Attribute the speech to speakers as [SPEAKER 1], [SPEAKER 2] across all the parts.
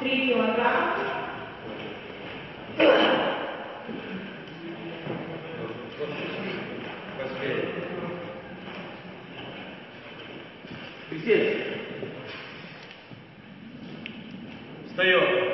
[SPEAKER 1] 3 килограмма.
[SPEAKER 2] Здесь. Встаем.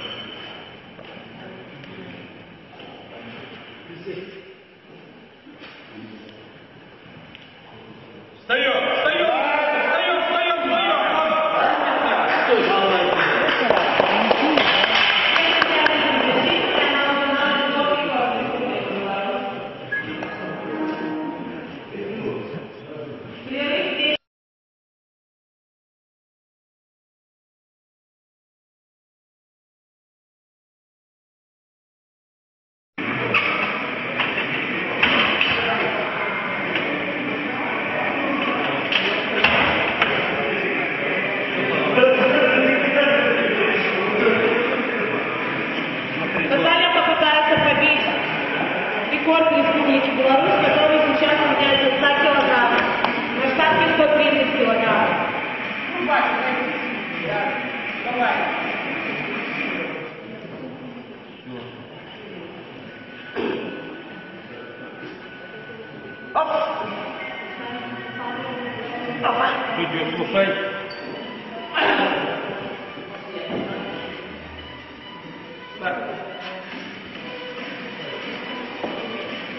[SPEAKER 1] Did
[SPEAKER 2] you exercise?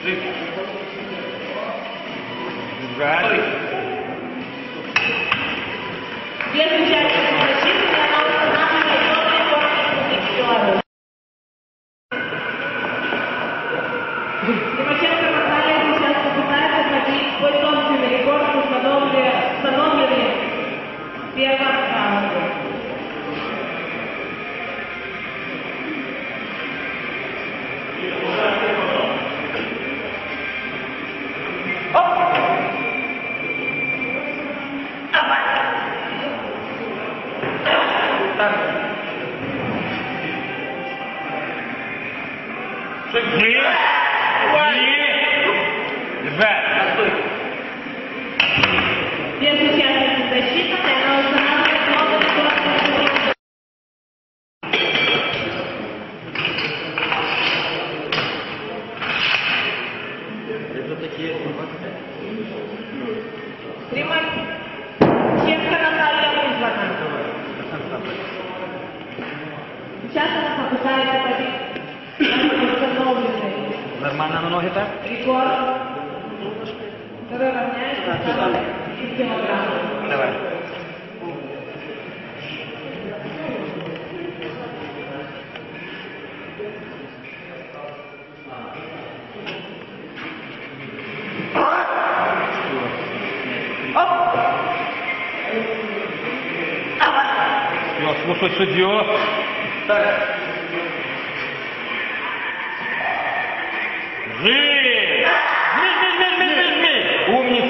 [SPEAKER 2] Drink. Drink. Hermana no nos está.
[SPEAKER 1] Record. Немножко. Второй равняешь. Да, да.
[SPEAKER 2] Давай. слушать судью. Так. Жить! Believe in me.